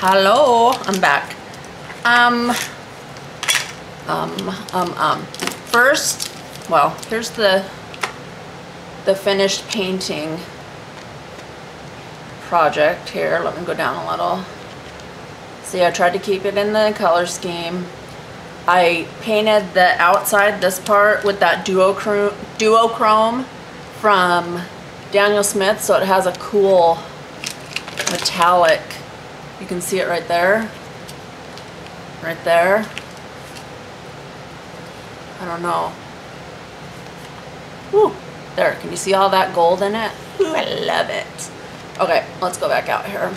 Hello, I'm back. Um, um, um, um. First, well, here's the the finished painting project here. Let me go down a little. See, I tried to keep it in the color scheme. I painted the outside, this part, with that duochrome, duochrome from Daniel Smith, so it has a cool metallic. You can see it right there. Right there. I don't know. Woo, there, can you see all that gold in it? Ooh, I love it. Okay, let's go back out here.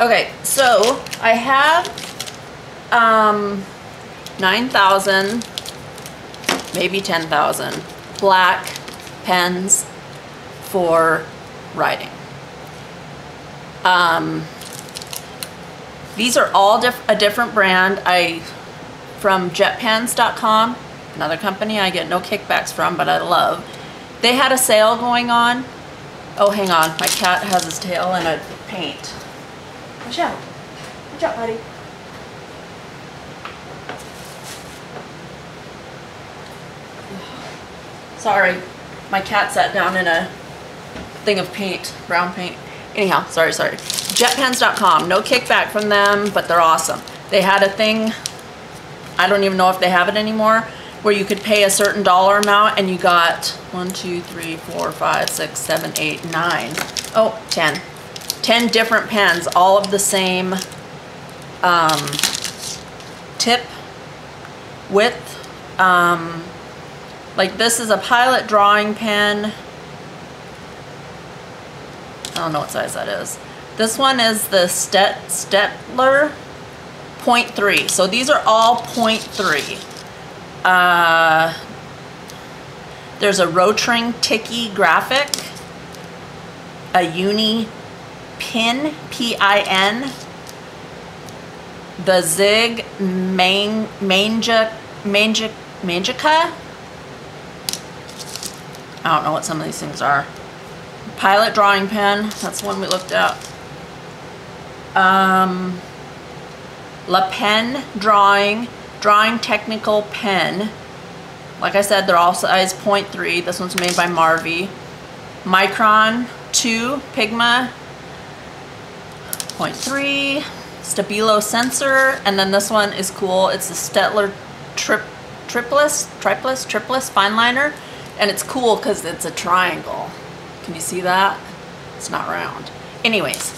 Okay, so I have um, 9,000, maybe 10,000 black pens for writing. Um, these are all diff a different brand. I from jetpens.com, another company I get no kickbacks from, but I love. They had a sale going on. Oh, hang on. My cat has his tail in a paint. Watch out. Watch out, buddy. Sorry. My cat sat down in a thing of paint, brown paint. Anyhow, sorry, sorry. Jetpens.com. No kickback from them, but they're awesome. They had a thing, I don't even know if they have it anymore, where you could pay a certain dollar amount and you got one, two, three, four, five, six, seven, eight, nine. Oh, 10. 10 different pens, all of the same um, tip width. Um, like this is a pilot drawing pen. I don't know what size that is. This one is the Stet Staedtler 0.3. So these are all 0.3. Uh, there's a Rotring Tikky graphic, a Uni Pin, P-I-N, the Zig Main, Manja, Manja, Manjica. I don't know what some of these things are. Pilot drawing pen, that's the one we looked at. Um, Le Pen Drawing, Drawing Technical Pen. Like I said, they're all size 0.3. This one's made by Marvy. Micron 2 Pigma 0.3. Stabilo sensor. And then this one is cool. It's the Staedtler Trip Triplus, Triplus, Triplus fine liner. And it's cool because it's a triangle. You see that? It's not round. Anyways,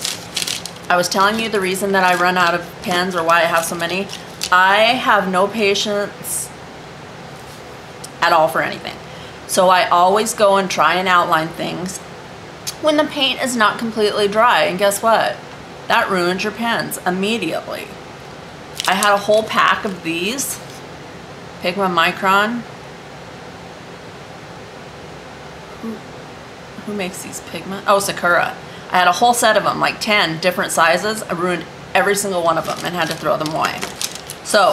I was telling you the reason that I run out of pens or why I have so many. I have no patience at all for anything. So I always go and try and outline things when the paint is not completely dry. And guess what? That ruins your pens immediately. I had a whole pack of these. Pigma Micron. Who makes these Pigma? Oh, Sakura. I had a whole set of them, like 10 different sizes. I ruined every single one of them and had to throw them away. So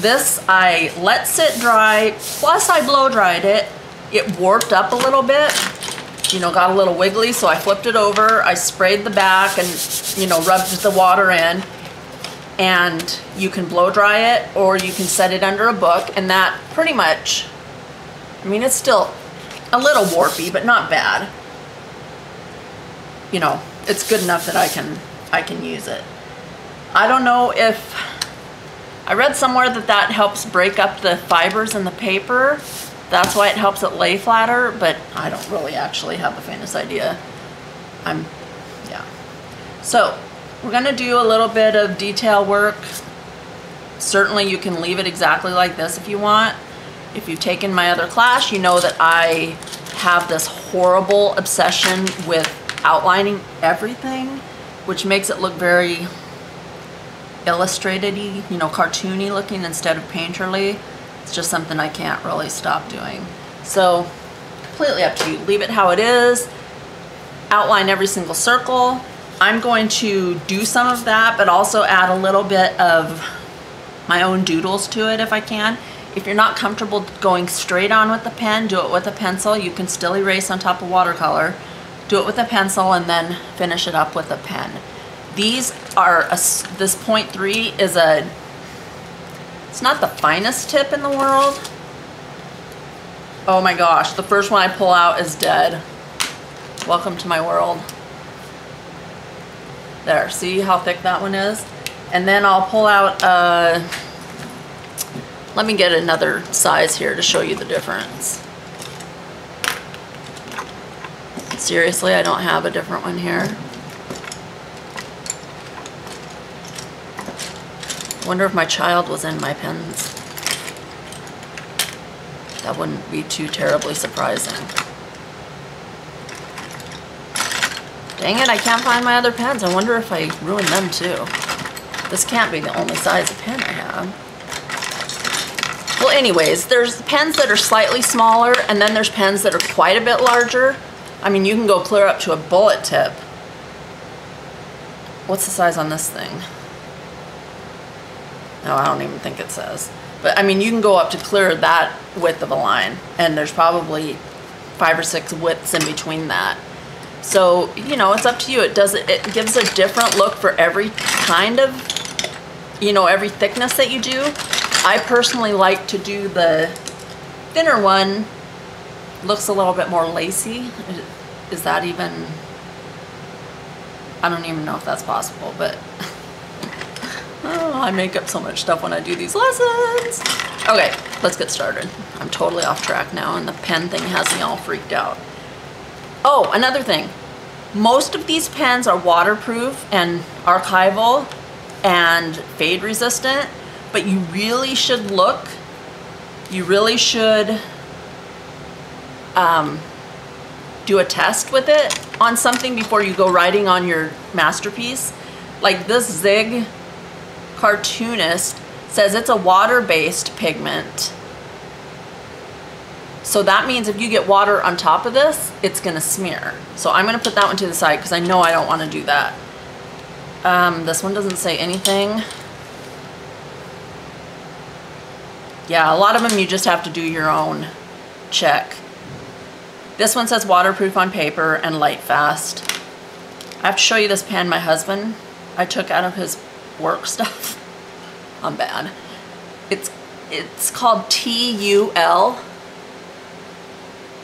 this I let sit dry, plus I blow dried it. It warped up a little bit, you know, got a little wiggly, so I flipped it over. I sprayed the back and, you know, rubbed the water in. And you can blow dry it or you can set it under a book and that pretty much, I mean, it's still a little warpy, but not bad you know, it's good enough that I can, I can use it. I don't know if, I read somewhere that that helps break up the fibers in the paper. That's why it helps it lay flatter, but I don't really actually have the faintest idea. I'm, yeah. So, we're gonna do a little bit of detail work. Certainly you can leave it exactly like this if you want. If you've taken my other class, you know that I have this horrible obsession with outlining everything, which makes it look very illustrated you know, cartoony looking instead of painterly. It's just something I can't really stop doing. So, completely up to you. Leave it how it is. Outline every single circle. I'm going to do some of that, but also add a little bit of my own doodles to it if I can. If you're not comfortable going straight on with the pen, do it with a pencil. You can still erase on top of watercolor do it with a pencil and then finish it up with a pen. These are, a this point three is a, it's not the finest tip in the world. Oh my gosh, the first one I pull out is dead. Welcome to my world. There, see how thick that one is? And then I'll pull out, uh, let me get another size here to show you the difference. Seriously, I don't have a different one here. Wonder if my child was in my pens. That wouldn't be too terribly surprising. Dang it, I can't find my other pens. I wonder if I ruined them too. This can't be the only size of pen I have. Well, anyways, there's pens that are slightly smaller and then there's pens that are quite a bit larger. I mean, you can go clear up to a bullet tip. What's the size on this thing? No, I don't even think it says. But I mean, you can go up to clear that width of a line, and there's probably five or six widths in between that. So, you know, it's up to you. It does it gives a different look for every kind of, you know, every thickness that you do. I personally like to do the thinner one. Looks a little bit more lacy. Is that even, I don't even know if that's possible, but oh, I make up so much stuff when I do these lessons. Okay, let's get started. I'm totally off track now and the pen thing has me all freaked out. Oh, another thing. Most of these pens are waterproof and archival and fade resistant, but you really should look, you really should um, do a test with it on something before you go writing on your masterpiece. Like this Zig cartoonist says it's a water-based pigment. So that means if you get water on top of this, it's gonna smear. So I'm gonna put that one to the side because I know I don't wanna do that. Um, this one doesn't say anything. Yeah, a lot of them you just have to do your own check. This one says waterproof on paper and light fast. I have to show you this pen my husband I took out of his work stuff. I'm bad. It's it's called T-U-L.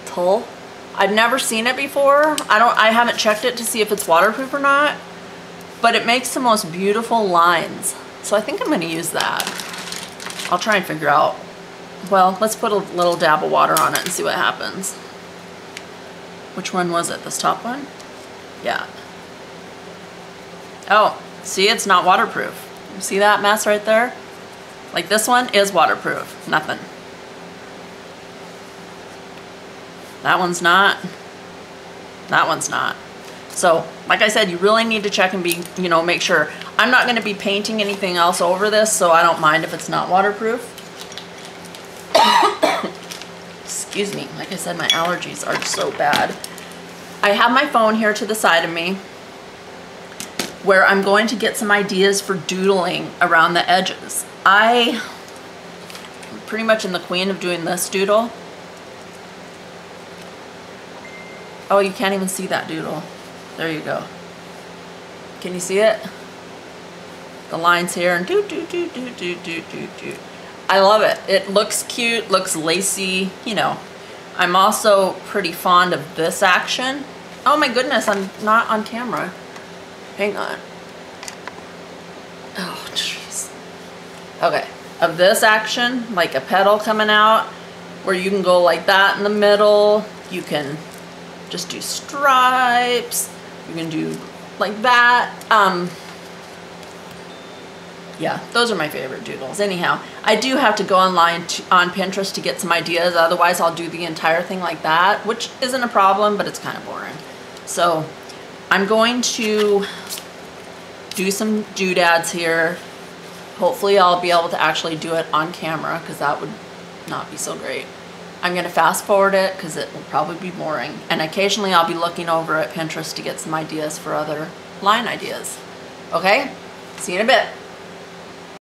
Tull. I've never seen it before. I don't I haven't checked it to see if it's waterproof or not. But it makes the most beautiful lines. So I think I'm gonna use that. I'll try and figure out. Well, let's put a little dab of water on it and see what happens. Which one was it? This top one? Yeah. Oh, see, it's not waterproof. You see that mess right there? Like this one is waterproof. Nothing. That one's not. That one's not. So, like I said, you really need to check and be, you know, make sure. I'm not going to be painting anything else over this, so I don't mind if it's not waterproof. excuse me, like I said, my allergies are so bad. I have my phone here to the side of me where I'm going to get some ideas for doodling around the edges. I am pretty much in the queen of doing this doodle. Oh, you can't even see that doodle. There you go. Can you see it? the lines here and do, do, do, do, do, do, do, do. I love it. It looks cute, looks lacy, you know. I'm also pretty fond of this action. Oh my goodness, I'm not on camera. Hang on. Oh, jeez. Okay, of this action, like a petal coming out, where you can go like that in the middle. You can just do stripes. You can do like that. Um, yeah, those are my favorite doodles. Anyhow, I do have to go online to, on Pinterest to get some ideas. Otherwise, I'll do the entire thing like that, which isn't a problem, but it's kind of boring. So I'm going to do some doodads here. Hopefully I'll be able to actually do it on camera because that would not be so great. I'm going to fast forward it because it will probably be boring. And occasionally I'll be looking over at Pinterest to get some ideas for other line ideas. Okay? See you in a bit.